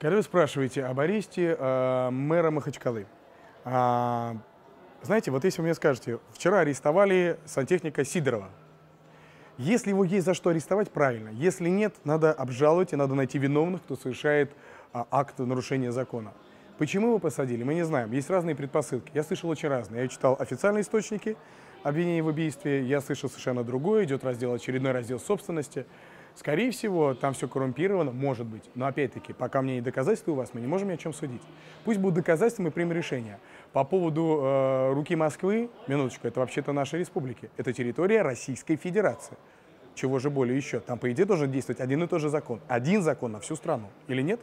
Когда вы спрашиваете об аресте э, мэра Махачкалы, а, знаете, вот если вы мне скажете, вчера арестовали сантехника Сидорова, если его есть за что арестовать, правильно. Если нет, надо обжаловать и надо найти виновных, кто совершает а, акт нарушения закона. Почему его посадили, мы не знаем. Есть разные предпосылки. Я слышал очень разные. Я читал официальные источники обвинений в убийстве, я слышал совершенно другое. Идет раздел, очередной раздел собственности. Скорее всего, там все коррумпировано, может быть. Но опять-таки, пока мне не доказательства у вас, мы не можем ни о чем судить. Пусть будут доказательства, мы примем решение. По поводу э, руки Москвы, минуточку, это вообще-то наша республика. Это территория Российской Федерации. Чего же более еще? Там, по идее, должен действовать один и тот же закон. Один закон на всю страну. Или нет?